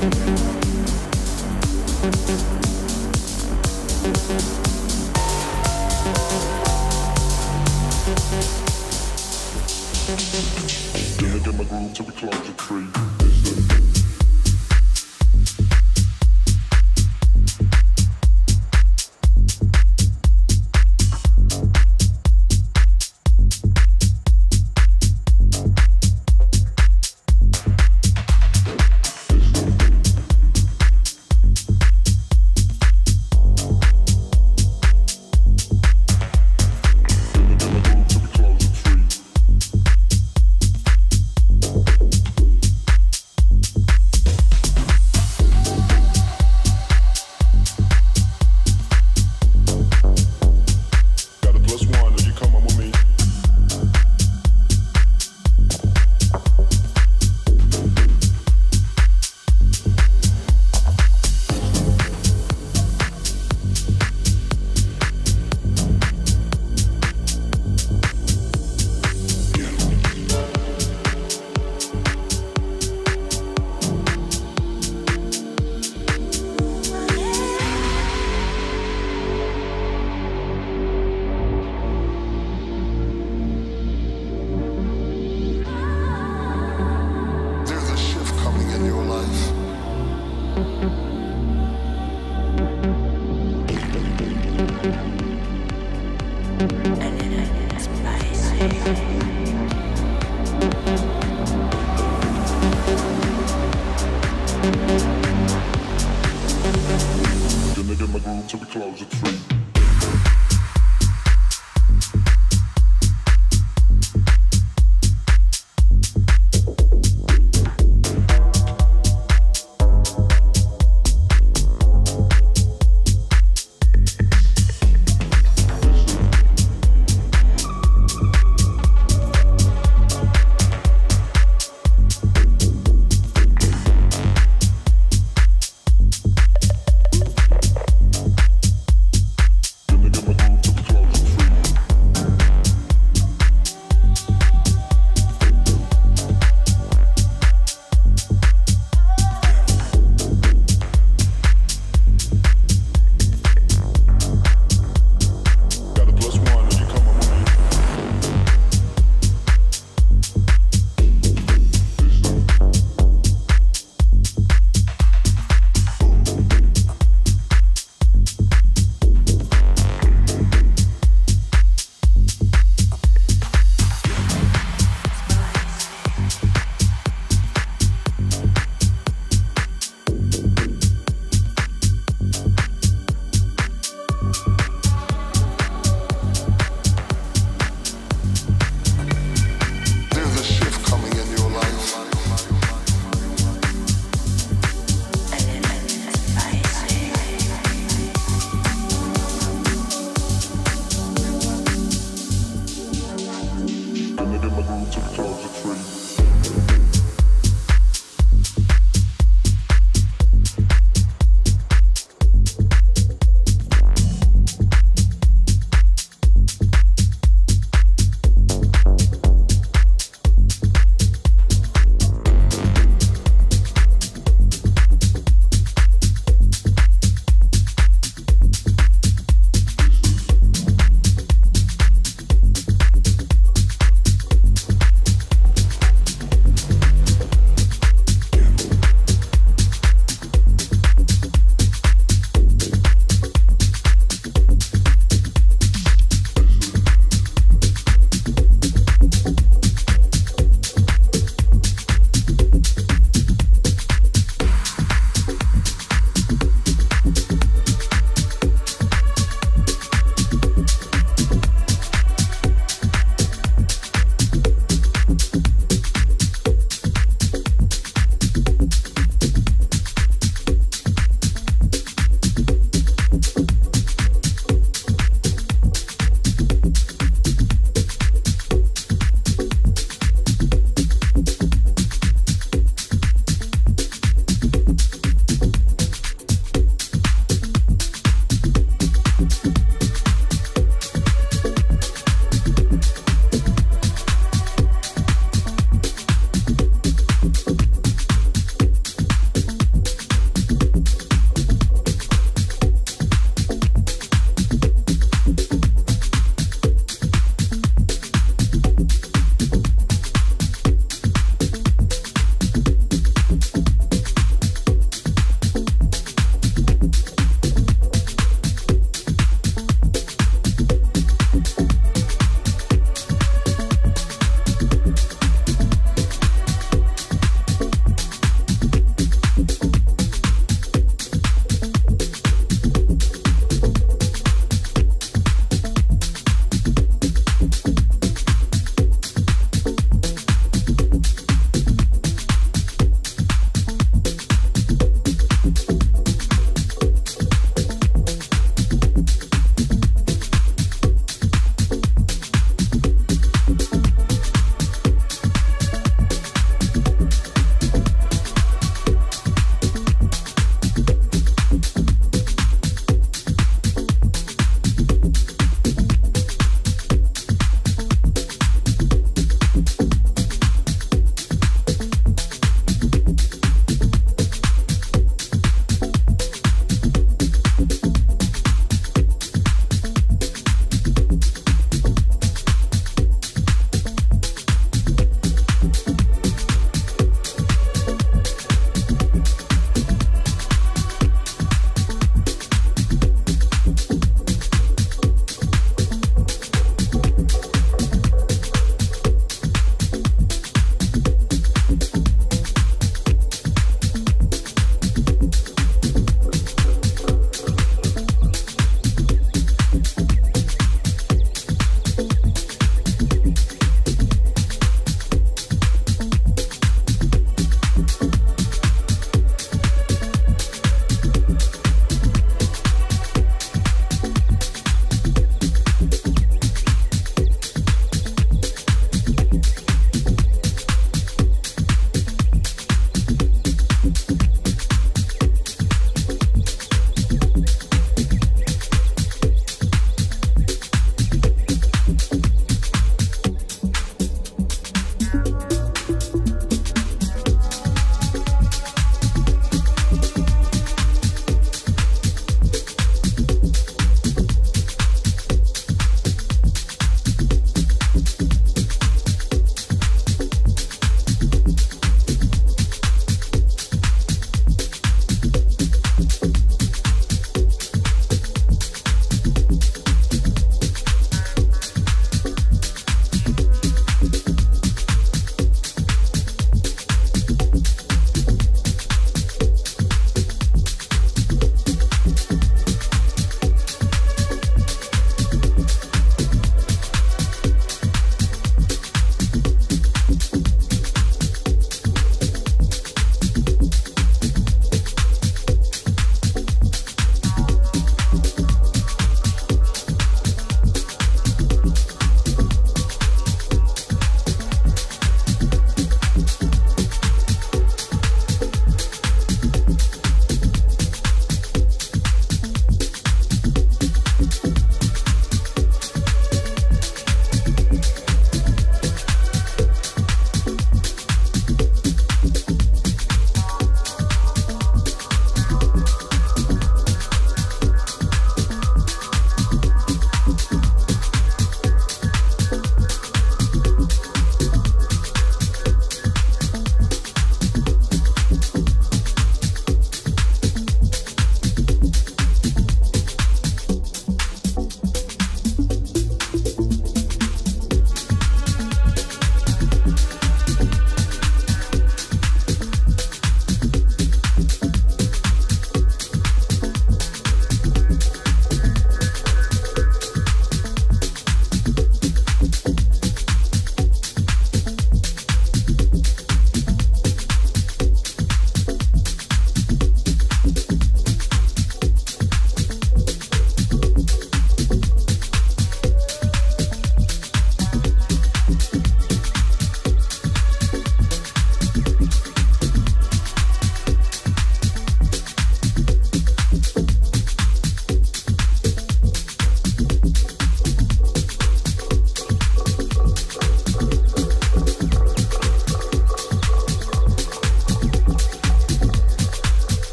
Dig in my groove till we close the tree.